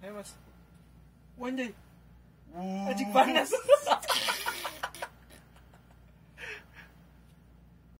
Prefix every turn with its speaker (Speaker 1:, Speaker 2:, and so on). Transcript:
Speaker 1: Ayo mas. Wanjay. Wow. Anjing panas.